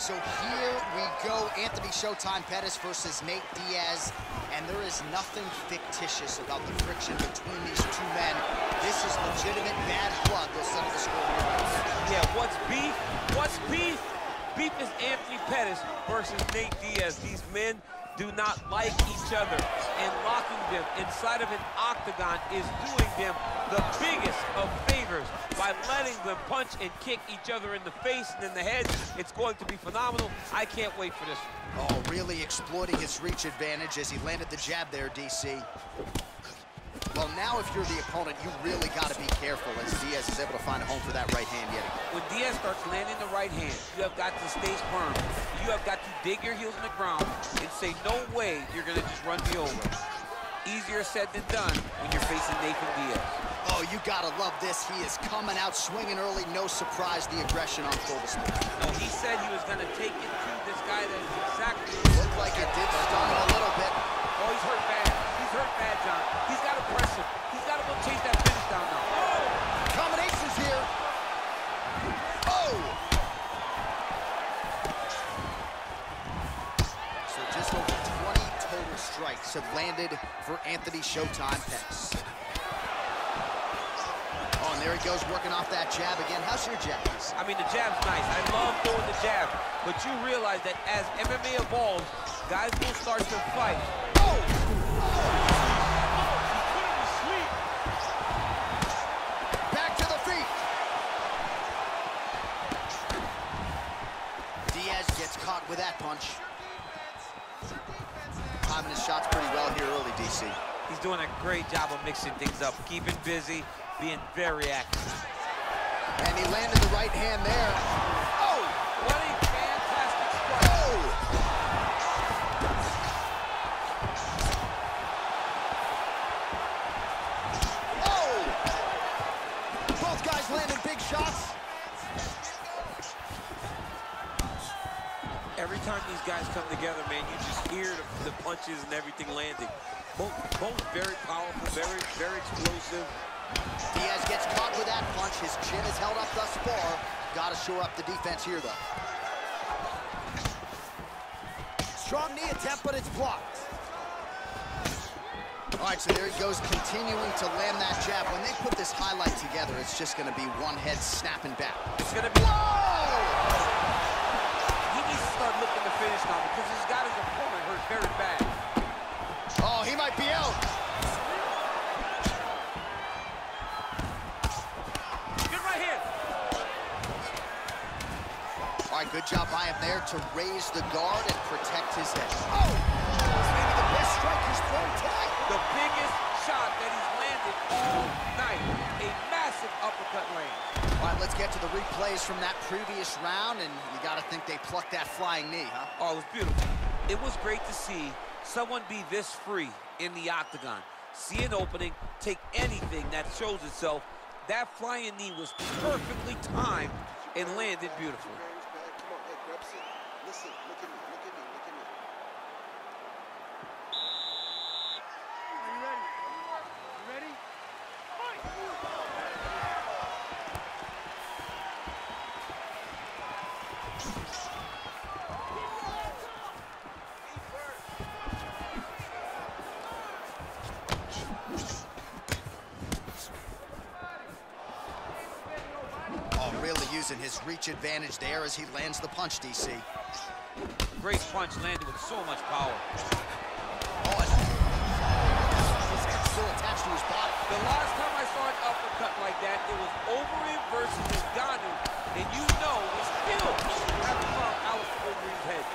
so here we go. Anthony Showtime Pettis versus Nate Diaz. And there is nothing fictitious about the friction between these two men. This is legitimate bad blood. They'll settle the score here. Yeah, what's beef? What's beef? Beef is Anthony Pettis versus Nate Diaz. These men do not like each other. And locking them inside of an octagon is doing them the biggest of by letting them punch and kick each other in the face and in the head. It's going to be phenomenal. I can't wait for this. Oh, really exploiting his reach advantage as he landed the jab there, DC. Well, now if you're the opponent, you really got to be careful as Diaz is able to find a home for that right hand yet again. When Diaz starts landing the right hand, you have got to stay firm. You have got to dig your heels in the ground and say, no way you're going to just run me over. Easier said than done when you're facing Nathan Diaz. Oh, you got to love this. He is coming out swinging early. No surprise, the aggression on full display. No, he said he was going to take it to this guy that is exactly... Looked like it did stun him a little bit. Oh, he's hurt bad. He's hurt bad, John. He's got to press him. He's got to go chase that finish down now. Oh! Combinations here. Oh! So just over 20 total strikes have landed for Anthony Showtime Pettis. Oh, there he goes working off that jab again. How's your jab? I mean, the jab's nice. I love throwing the jab. But you realize that as MMA evolves, guys will start to fight. Back to the feet. Diaz gets caught with that punch. Timing his shots pretty well here early, DC. He's doing a great job of mixing things up, keeping busy, being very active. And he landed the right hand there. Oh, what a fantastic strike. Oh! Oh! Both guys landing big shots. Every time these guys come together, man, you just hear the, the punches and everything landing. Both, both very powerful, very, very explosive. Diaz gets caught with that punch. His chin is held up thus far. Got to shore up the defense here, though. Strong knee attempt, but it's blocked. All right, so there he goes, continuing to land that jab. When they put this highlight together, it's just going to be one head snapping back. It's going to be... Whoa! He needs to start looking to finish now because he's got his opponent hurt very bad. Oh, he might be out. Good right hand. All right, good job by him there to raise the guard and protect his head. Oh! Maybe the best strike he's thrown tonight. The biggest shot that he's landed all night. A massive uppercut land. All right, let's get to the replays from that previous round, and you got to think they plucked that flying knee, huh? Oh, it was beautiful. It was great to see someone be this free in the octagon. See an opening, take anything that shows itself. That flying knee was perfectly timed and landed beautifully. Come on, hey, grab seat. Listen, look at me, look at me, look at me. Using his reach advantage there as he lands the punch, DC. Great punch landed with so much power. Oh, and his head still attached to his body. The last time I saw an uppercut like that, it was Overeem versus Ngannou, and you know we still haven't found Overeem's head.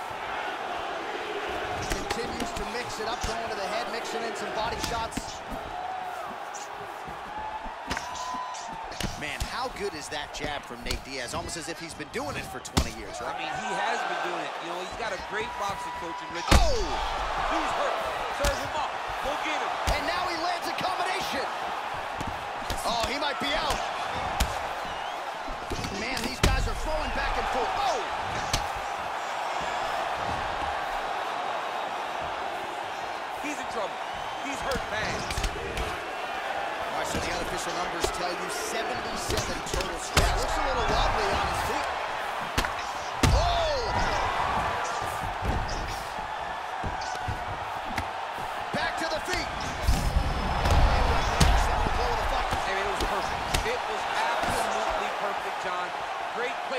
Continues to mix it up, going to the head, mixing in some body shots. How good is that jab from Nate Diaz? Almost as if he's been doing it for 20 years, I mean, he has been doing it. You know, he's got a great boxing coach in Richard. Oh! Dude's hurt. Serve him up. Go get him. And now he lands a combination. Oh, he might be out. Man, these guys are throwing back and forth.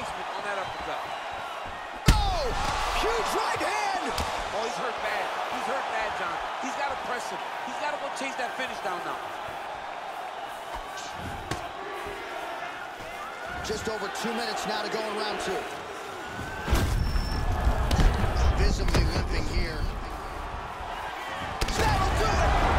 placement on that uppercut. Oh! Huge right hand! Oh, he's hurt bad. He's hurt bad, John. He's got to press him. He's got to go chase that finish down now. Just over two minutes now to go in round two. Visibly limping here. That'll do it!